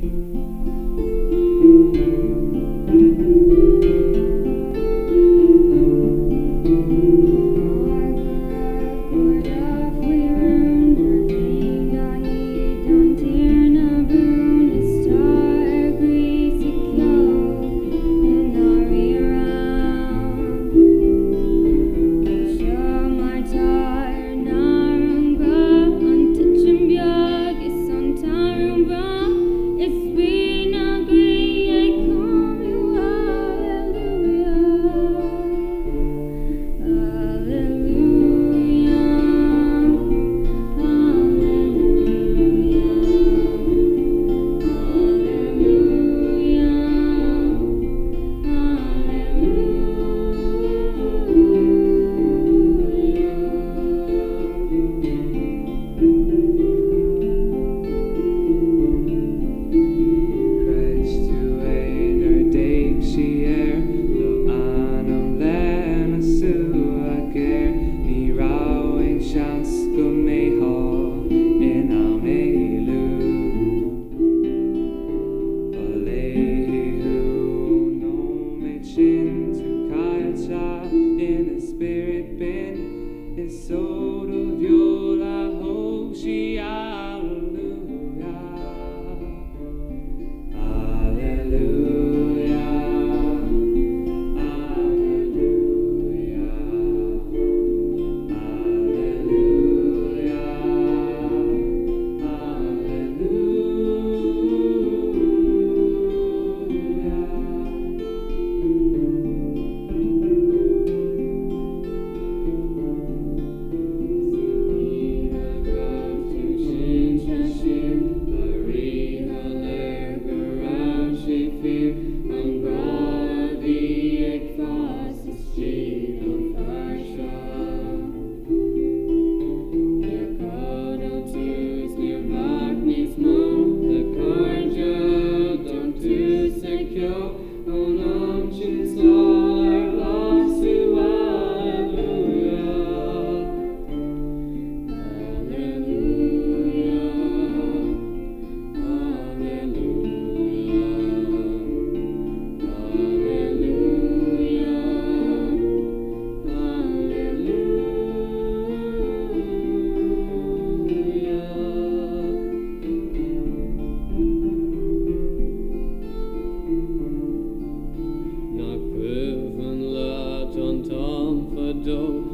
Poel mit nicht is quid den